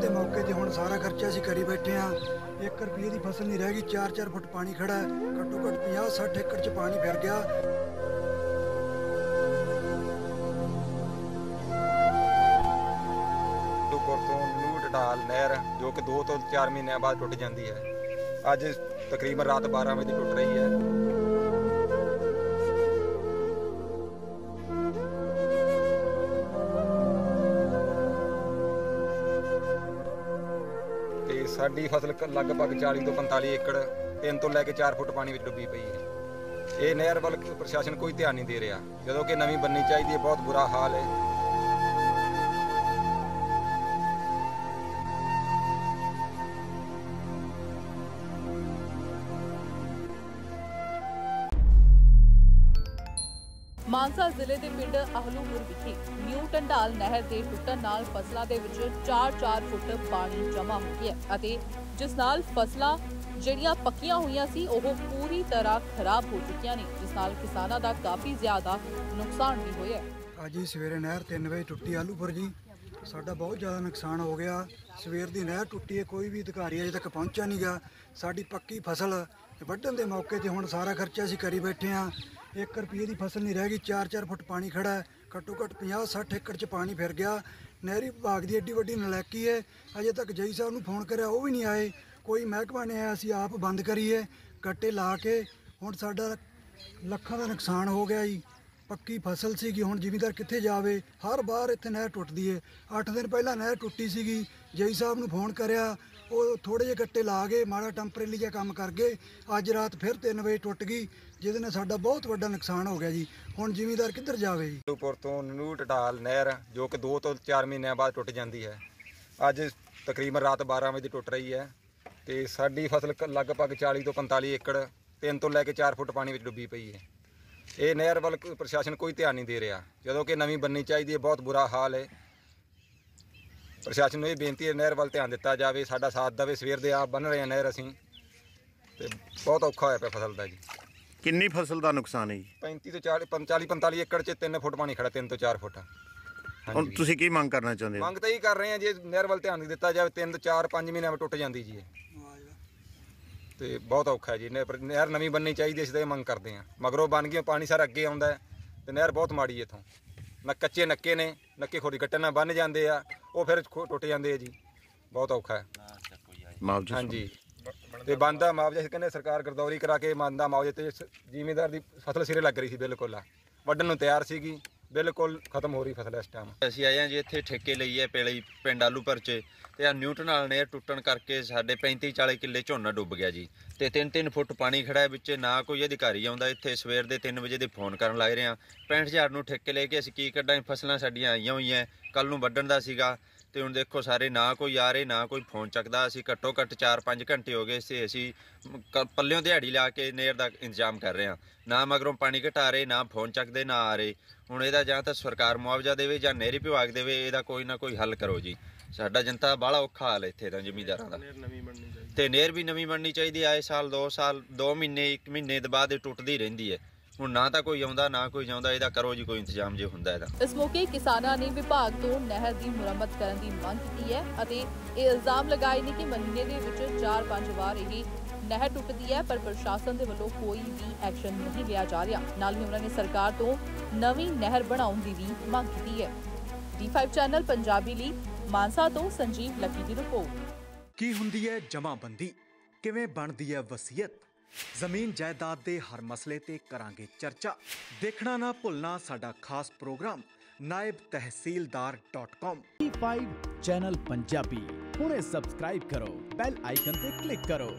ਖਰਚਾ ਅਸੀਂ ਕਰੀ ਬੈਠੇ ਆ 1 ਰੁਪਏ ਦੀ ਫਸਲ ਨਹੀਂ ਰਹਿ ਗਈ 4-4 ਫੁੱਟ ਪਾਣੀ ਖੜਾ ਹੈ। ਘੱਟੋ ਘੱਟ 50-60 ਏਕੜ 'ਚ ਪਾਣੀ ਫਿਰ ਗਿਆ। ਦੁਪਰ ਤੋਂ ਨੂਟ ਢਾਲ ਨਹਿਰ, ਜੋ ਕਿ 2 ਤੋਂ 4 ਮਹੀਨਿਆਂ ਬਾਅਦ ਟੁੱਟ ਜਾਂਦੀ ਹੈ। ਅੱਜ ਤਕਰੀਬਨ ਰਾਤ 12 ਵਜੇ ਟੁੱਟ ਰਹੀ ਹੈ। ਸਾਡੀ ਫਸਲ ਕ- ਲਗਭਗ 40 ਤੋਂ 45 ਏਕੜ 3 ਤੋਂ ਲੈ ਕੇ 4 ਫੁੱਟ ਪਾਣੀ ਵਿੱਚ ਡੁੱਬੀ ਪਈ ਹੈ। ਇਹ ਨਹਿਰ ਵੱਲ ਪ੍ਰਸ਼ਾਸਨ ਕੋਈ ਧਿਆਨ ਨਹੀਂ ਦੇ ਰਿਹਾ। ਜਦੋਂ ਕਿ ਨਵੀਂ ਬੰਨੀ ਚਾਹੀਦੀ ਹੈ, ਬਹੁਤ ਬੁਰਾ ਹਾਲ ਹੈ। ਮਾਨਸਾ ਜ਼ਿਲ੍ਹੇ ਦੇ ਪਿੰਡ ਅਹਲੂਪੁਰ ਵਿਖੇ ਨਿਊ ਟੰਡਾਲ ਨਹਿਰ ਦੇ ਟੁੱਟਣ ਨਾਲ ਫਸਲਾਂ ਦੇ ਵਿੱਚ 4-4 ਫੁੱਟ ਪਾਣੀ ਜਮ੍ਹਾਂ ਹੋ ਗਿਆ ਅਤੇ ਜਿਸ ਨਾਲ ਫਸਲਾਂ ਜਿਹੜੀਆਂ ਪੱਕੀਆਂ ਹੋਈਆਂ ਸੀ, ਉਹ ਪੂਰੀ ਤਰ੍ਹਾਂ ਖਰਾਬ ਹੋ ਚੁੱਕੀਆਂ ਨੇ, ਜਿਸ ਨਾਲ ਕਿਸਾਨਾਂ ਦਾ ਕਾਫੀ ਜ਼ਿਆਦਾ ਨੁਕਸਾਨ ਵੀ ਹੋਇਆ ਅੱਜ ਹੀ ਸਵੇਰੇ ਨਹਿਰ 3 ਵਜੇ ਟੁੱਟੀ ਆਲੂਪੁਰ ਜੀ। ਸਾਡਾ ਬਹੁਤ ਜ਼ਿਆਦਾ ਨੁਕਸਾਨ ਹੋ ਗਿਆ। ਸਵੇਰ ਦੀ ਨਹਿਰ ਟੁੱਟੀ ਹੈ, ਕੋਈ ਵੀ ਅਧਿਕਾਰੀ ਅਜੇ ਤੱਕ ਪਹੁੰਚਿਆ ਨਹੀਂ ਗਾ ਸਾਡੀ ਪੱਕੀ ਫਸਲ ਵੱਢਣ ਦੇ ਮੌਕੇ ਤੇ ਹੁਣ ਸਾਰਾ ਖਰਚਾ ਅਸੀਂ ਕਰੀ ਬੈਠੇ ਆ 1 ਰੁਪਏ ਦੀ ਫਸਲ ਨਹੀਂ ਰਹਿ ਗਈ 4-4 ਫੁੱਟ ਪਾਣੀ ਖੜਾ ਹੈ। ਘੱਟੋ ਘੱਟ 50-60 ਏਕੜ 'ਚ ਪਾਣੀ ਫਿਰ ਗਿਆ। ਨਹਿਰੀ ਵਿਭਾਗ ਦੀ ਏਡੀ ਵੱਡੀ ਨਲਾਇਕੀ ਹੈ। ਅਜੇ ਤੱਕ ਜਈ ਸਾਹਿਬ ਨੂੰ ਫੋਨ ਕਰਿਆ, ਉਹ ਵੀ ਨਹੀਂ ਆਏ। ਕੋਈ ਮਹਿਕਮਾ ਨਹੀਂ ਆਇਆ, ਅਸੀਂ ਆਪ ਬੰਦ ਕਰੀਏ। ਗੱਟੇ ਲਾ ਕੇ ਹੁਣ ਸਾਡਾ ਲੱਖਾਂ ਦਾ ਨੁਕਸਾਨ ਹੋ ਗਿਆ ਜੀ। ਪੱਕੀ ਫਸਲ ਸੀਗੀ, ਹੁਣ ਜ਼ਿਮੀਂਦਾਰ ਕਿੱਥੇ ਜਾਵੇ? ਹਰ ਵਾਰ ਇੱਥੇ ਨਹਿਰ ਟੁੱਟਦੀ ਏ। 8 ਦਿਨ ਪਹਿਲਾਂ ਨਹਿਰ ਟੁੱਟੀ ਸੀਗੀ। ਜਈ ਸਾਹਿਬ ਨੂੰ ਫੋਨ ਕਰਿਆ। ਉਹ ਥੋੜੇ ਜਿਹੇ ਕੱਟੇ ਲਾ ਗਏ, ਮਾੜਾ ਟੈਂਪਰੇਰੀ ਜਿਹਾ ਕੰਮ ਕਰ ਗਏ। ਅੱਜ ਰਾਤ ਫਿਰ 3 ਵਜੇ ਟੁੱਟ ਗਈ, ਜਿਹਦੇ ਨਾਲ ਸਾਡਾ ਬਹੁਤ ਵੱਡਾ ਨੁਕਸਾਨ ਹੋ ਗਿਆ ਜੀ। ਹੁਣ ਜ਼ਿਮੀਂਦਾਰ ਕਿੱਧਰ ਜਾਵੇ ਜੀ? ਲੂਪੁਰ ਤੋਂ ਨੂ ਟਟਾਲ ਨਹਿਰ, ਜੋ ਕਿ 2 ਤੋਂ 4 ਮਹੀਨਿਆਂ ਬਾਅਦ ਟੁੱਟ ਜਾਂਦੀ ਹੈ। ਅੱਜ ਤਕਰੀਬਨ ਰਾਤ 12 ਵਜੇ ਦੀ ਟੁੱਟ ਰਹੀ ਹੈ ਤੇ ਸਾਡੀ ਫਸਲ ਕ- ਲਗਭਗ 40 ਤੋਂ 45 ਏਕੜ 3 ਤੋਂ ਲੈ ਕੇ 4 ਫੁੱਟ ਪਾਣੀ ਵਿੱਚ ਡੁੱਬੀ ਪਈ ਹੈ। ਇਹ ਨਹਿਰ ਵੱਲ ਪ੍ਰਸ਼ਾਸਨ ਕੋਈ ਧਿਆਨ ਨਹੀਂ ਦੇ ਰਿਹਾ। ਜਦੋਂ ਕਿ ਨਵੀਂ ਬੰਨੀ ਚਾਹੀਦੀ ਹੈ ਬਹੁਤ ਬੁਰਾ ਹਾਲ ਹੈ। ਪ੍ਰਸ਼ਾਸਨ ਨੂੰ ਇਹ ਬੇਨਤੀ ਹੈ ਨਹਿਰ ਵੱਲ ਧਿਆਨ ਦਿੱਤਾ ਜਾਵੇ ਸਾਡਾ ਸਾਥ ਦੇਵੇ ਸਵੇਰ ਦੇ ਆਪ ਬੰਨ ਰਹੇ ਹਾਂ ਨਹਿਰ ਅਸੀਂ। ਤੇ ਬਹੁਤ ਔਖਾ ਹੋਇਆ ਪਿਆ ਫਸਲ ਦਾ ਜੀ। ਕਿੰਨੀ ਫਸਲ ਦਾ ਨੁਕਸਾਨ ਹੈ ਜੀ? 35 ਤੋਂ 40 45 45 ਏਕੜ 'ਚ 3 ਫੁੱਟ ਪਾਣੀ ਖੜਾ 3 ਤੋਂ 4 ਫੁੱਟ। ਹੁਣ ਤੁਸੀਂ ਕੀ ਮੰਗ ਕਰਨਾ ਚਾਹੁੰਦੇ ਹੋ? ਮੰਗ ਤਾਂ ਹੀ ਕਰ ਰਹੇ ਆ ਜੇ ਨਹਿਰ ਵੱਲ ਧਿਆਨ ਦਿੱਤਾ ਜਾਵੇ 3 ਤੋਂ 4 5 ਮਹੀਨਿਆਂ ਵਿੱਚ ਟੁੱਟ ਜਾਂਦੀ ਜੀ ਇਹ। ਤੇ ਬਹੁਤ ਔਖਾ ਜੀ। ਨਹਿਰ ਨਹਿਰ ਨਵੀਂ ਬੰਨੀ ਚਾਹੀਦੀ ਅਸੀਂ ਤਾਂ ਇਹ ਮੰਗ ਕਰਦੇ ਆ ਮਗਰੋਂ ਬਣ ਗਈ ਪਾਣੀ ਸਾਰਾ ਅੱਗੇ ਆਉਂਦਾ ਤੇ ਨਹਿਰ ਬਹੁਤ ਮਾੜੀ ਹੈ ਇਥੋਂ। ਨਾ ਕੱਚੇ ਨੱਕੇ ਨੇ ਨੱਕੇ ਖੋਰੀ ਕੱਟਣ ਨਾਲ ਬੰਨ ਜਾਂਦੇ ਆ ਉਹ ਫਿਰ ਖੋ- ਟੁੱਟ ਜਾਂਦੇ ਆ ਜੀ। ਬਹੁਤ ਔਖਾ ਹੈ। ਮੁਆਵਜ਼ਾ ਹਾਂਜੀ। ਤੇ ਬੰਦਾ ਮੁਆਵਜ਼ਾ ਅਸੀਂ ਕਹਿੰਦੇ ਸਰਕਾਰ ਗਰਦੌਰੀ ਕਰਾ ਕੇ ਬੰਦਾ ਮੁਆਵਜ਼ੇ ਤੇ ਜ਼ਿਮੀਂਦਾਰ ਦੀ ਫਸਲ ਸਿਰੇ ਲੱਗ ਰਹੀ ਸੀ ਬਿਲਕੁਲ। ਆ ਵੱਢਣ ਨੂੰ ਤਿਆਰ ਸੀਗੀ। ਬਿਲਕੁਲ ਖਤਮ ਹੋ ਰਹੀ ਫਸਲ ਇਸ ਟਾਈਮ ਅਸੀਂ ਆਏ ਹਾਂ ਜੀ ਇੱਥੇ ਠੇਕੇ ਲਈ ਹੈ, ਪੇਲੀ ਪਿੰਡ ਆਲੂਪੁਰ ਚ ਤੇ ਆ ਨਿਊਟਨ ਨਾਲ ਨੇ ਟੁੱਟਣ ਕਰਕੇ ਸਾਡੇ 35 40 ਕਿੱਲੇ ਝੋਨਾ ਡੁੱਬ ਗਿਆ ਜੀ। ਤੇ 3-3 ਫੁੱਟ ਪਾਣੀ ਖੜਾ ਹੈ ਵਿੱਚ, ਨਾ ਕੋਈ ਅਧਿਕਾਰੀ ਆਉਂਦਾ। ਇੱਥੇ ਸਵੇਰ ਦੇ 3 ਵਜੇ ਦੇ ਫੋਨ ਕਰਨ ਲੱਗ ਰਹੇ ਆ 65000 ਨੂੰ ਠੇਕੇ ਲੈ ਕੇ ਅਸੀਂ ਕੀ ਕੱਢਾਂ ਫਸਲਾਂ ਸਾਡੀਆਂ ਆਈਆਂ ਹੋਈਆਂ। ਕੱਲ ਨੂੰ ਵੱਢਣ ਦਾ ਸੀਗਾ। ਤੇ ਹੁਣ ਦੇਖੋ ਸਾਰੇ ਨਾ ਕੋਈ ਆ ਰਹੇ, ਨਾ ਕੋਈ ਫੋਨ ਚੱਕਦਾ। ਅਸੀਂ ਘੱਟੋ ਘੱਟ 4-5 ਘੰਟੇ ਹੋ ਗਏ ਸੀ। ਅਸੀਂ ਪੱਲਿਓਂ ਦਿਹਾੜੀ ਲਾ ਕੇ ਨੇਰ ਦਾ ਇੰਤਜ਼ਾਮ ਕਰ ਰਹੇ ਹਾਂ। ਨਾ ਮਗਰੋਂ ਪਾਣੀ ਘਟਾ ਰਹੇ, ਨਾ ਫੋਨ ਚੱਕਦੇ, ਨਾ ਆ ਰਹੇ। ਹੁਣ ਇਹਦਾ ਜਾਂ ਤਾਂ ਸਰਕਾਰ ਮੁਆਵਜ਼ਾ ਦੇਵੇ ਜਾਂ ਨਹਿਰੀ ਵਿਭਾਗ ਦੇਵੇ ਇਹਦਾ ਕੋਈ ਨਾ ਕੋਈ ਹੱਲ ਕਰੋ ਜੀ। ਸਾਡਾ ਜਨਤਾ ਬਾਹਲਾ ਔਖਾ ਹਾਲ ਇੱਥੇ ਦਾ ਜ਼ਮੀਂਦਾਰਾਂ ਦਾ। ਤੇ ਨਹਿਰ ਵੀ ਨਵੀਂ ਬਣਨੀ ਚਾਹੀਦੀ। ਆਏ ਸਾਲ 2 ਸਾਲ 2 ਮਹੀਨੇ 1 ਮਹੀਨੇ ਦੇ ਬਾਅਦ ਇਹ ਟੁੱਟਦੀ ਰਹਿੰਦੀ ਹੈ। ਹੁਣ ਨਾ ਤਾਂ ਕੋਈ ਆਉਂਦਾ ਨਾ ਕੋਈ ਜਾਉਂਦਾ ਇਹਦਾ ਕਰੋ ਜੀ ਕੋਈ ਇੰਤਜ਼ਾਮ ਜੇ ਹੁੰਦਾ ਇਹਦਾ। ਇਸ ਮੌਕੇ ਕਿਸਾਨਾਂ ਨੇ ਵਿਭਾਗ ਤੋਂ ਨਹਿਰ ਦੀ ਮੁਰੰਮਤ ਕਰਨ ਦੀ ਮੰਗ ਕੀਤੀ ਹੈ ਅਤੇ ਇਹ ਇਲਜ਼ਾਮ ਲਗਾਏ ਨੇ ਕਿ ਮਹੀਨੇ ਦੇ ਵਿੱਚ 4-5 ਵਾਰ ਇਹ ਨਹਿਰ ਟੁੱਟਦੀ ਹੈ ਪਰ ਪ੍ਰਸ਼ਾਸਨ ਦੇ ਵੱਲੋਂ ਕੋਈ ਵੀ ਐਕਸ਼ਨ ਨਹੀਂ ਲਿਆ ਜਾ ਰਿਹਾ। ਨਾਲ ਹੀ ਉਹਨਾਂ ਨੇ ਸਰਕਾਰ ਤੋਂ ਨਵੀਂ ਨਹਿਰ ਬਣਾਉਣ ਦੀ ਵੀ ਮੰਗ ਕੀਤੀ ਹੈ। D5 ਚੈਨਲ ਪੰਜਾਬੀ ਲਈ ਮਾਨਸਾ ਤੋਂ ਸੰਜੀਵ ਲੱਕੀ ਦੀ ਰਿਪੋਰਟ ਕੀ ਹੁੰਦੀ ਹੈ ਜਮਾਬੰਦੀ? ਕਿਵੇਂ ਬਣਦੀ ਹੈ ਵਸੀਅਤ? ਜ਼ਮੀਨ ਜਾਇਦਾਦ ਦੇ ਹਰ ਮਸਲੇ ਤੇ ਕਰਾਂਗੇ ਚਰਚਾ। ਦੇਖਣਾ ਨਾ ਭੁੱਲਣਾ ਸਾਡਾ ਖਾਸ ਪ੍ਰੋਗਰਾਮ naibtehsildar.com ਟੀ5 ਚੈਨਲ ਪੰਜਾਬੀ। ਹੁਣੇ ਸਬਸਕ੍ਰਾਈਬ ਕਰੋ ਬੈਲ ਆਈਕਨ ਤੇ ਕਲਿੱਕ ਕਰੋ।